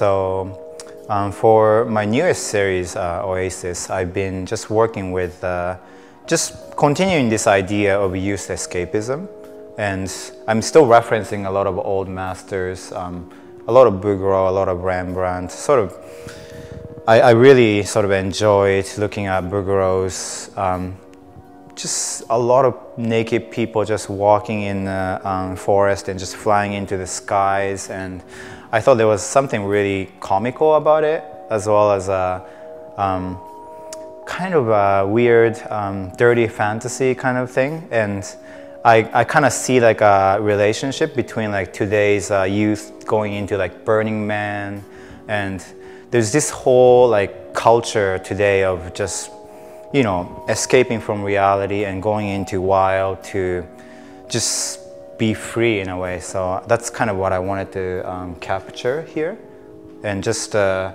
So um, for my newest series, uh, Oasis, I've been just working with uh, just continuing this idea of youth escapism. And I'm still referencing a lot of old masters, um, a lot of Bouguereau, a lot of Rembrandt, sort of I, I, really sort of enjoyed looking at Bouguereau's um, just a lot of naked people just walking in the um, forest and just flying into the skies. And I thought there was something really comical about it, as well as a um, kind of a weird, um, dirty fantasy kind of thing. And I, I kind of see like a relationship between like today's uh, youth going into like Burning Man and there's this whole like culture today of just you know escaping from reality and going into wild to just be free in a way so that's kind of what i wanted to um, capture here and just uh,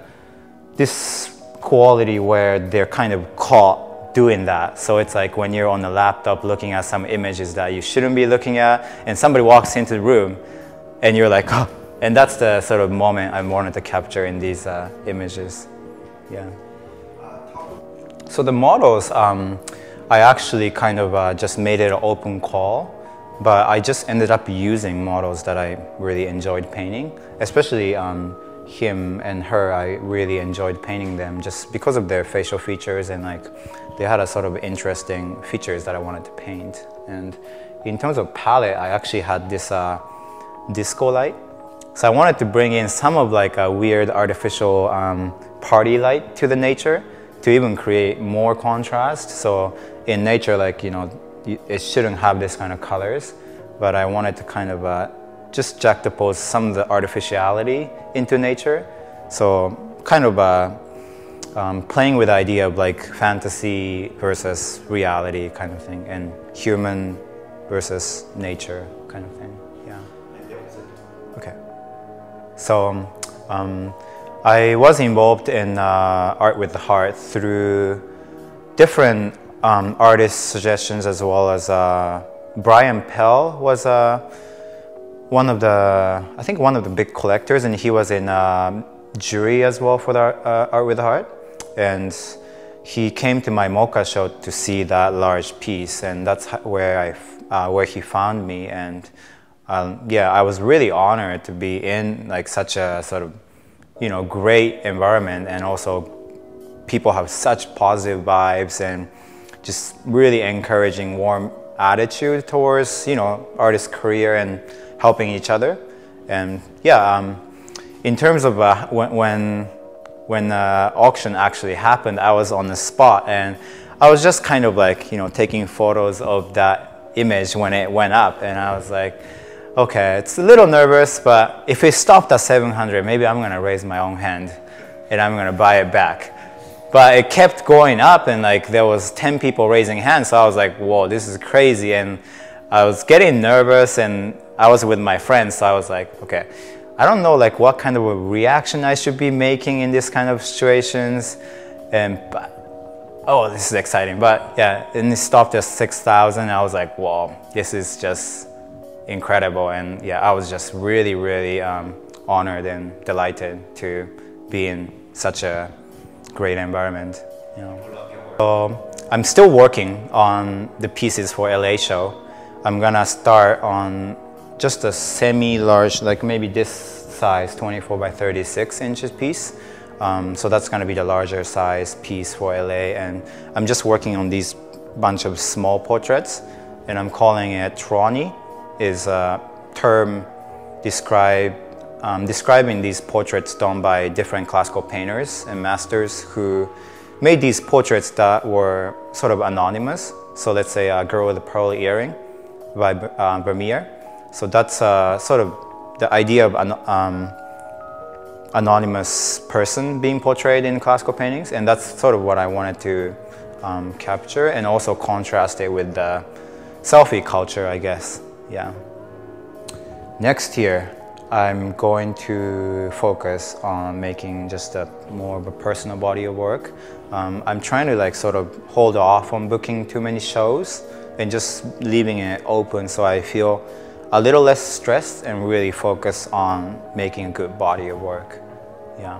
this quality where they're kind of caught doing that so it's like when you're on the laptop looking at some images that you shouldn't be looking at and somebody walks into the room and you're like oh and that's the sort of moment I wanted to capture in these uh, images. Yeah. So the models, um, I actually kind of uh, just made it an open call, but I just ended up using models that I really enjoyed painting, especially um, him and her. I really enjoyed painting them just because of their facial features and like they had a sort of interesting features that I wanted to paint. And in terms of palette, I actually had this uh, disco light so I wanted to bring in some of like a weird artificial um, party light to the nature to even create more contrast. So in nature, like, you know, it shouldn't have this kind of colors, but I wanted to kind of uh, just juxtapose some of the artificiality into nature. So kind of uh, um, playing with the idea of like fantasy versus reality kind of thing and human versus nature kind of thing. Yeah. Okay. So um, I was involved in uh, Art with the Heart through different um, artist suggestions as well as uh, Brian Pell was uh, one of the, I think one of the big collectors and he was in uh, jury as well for the uh, Art with the Heart. And he came to my MOCCA show to see that large piece and that's where, I, uh, where he found me. and um, yeah, I was really honored to be in like such a sort of, you know, great environment and also people have such positive vibes and just really encouraging, warm attitude towards, you know, artist career and helping each other. And yeah, um, in terms of uh, when, when, when the uh, auction actually happened, I was on the spot and I was just kind of like, you know, taking photos of that image when it went up and I was like, okay, it's a little nervous, but if it stopped at 700, maybe I'm gonna raise my own hand and I'm gonna buy it back. But it kept going up and like there was 10 people raising hands, so I was like, whoa, this is crazy. And I was getting nervous and I was with my friends, so I was like, okay, I don't know like what kind of a reaction I should be making in this kind of situations. And but, oh, this is exciting. But yeah, and it stopped at 6,000. I was like, whoa, this is just incredible. And yeah, I was just really, really um, honored and delighted to be in such a great environment. You know. So I'm still working on the pieces for LA show. I'm gonna start on just a semi-large, like maybe this size, 24 by 36 inches piece. Um, so that's gonna be the larger size piece for LA. And I'm just working on these bunch of small portraits and I'm calling it Tronie is a term describe, um, describing these portraits done by different classical painters and masters who made these portraits that were sort of anonymous. So let's say a girl with a pearl earring by uh, Vermeer. So that's uh, sort of the idea of an um, anonymous person being portrayed in classical paintings. And that's sort of what I wanted to um, capture and also contrast it with the selfie culture, I guess yeah. Next year, I'm going to focus on making just a more of a personal body of work. Um, I'm trying to like sort of hold off on booking too many shows and just leaving it open so I feel a little less stressed and really focus on making a good body of work. Yeah.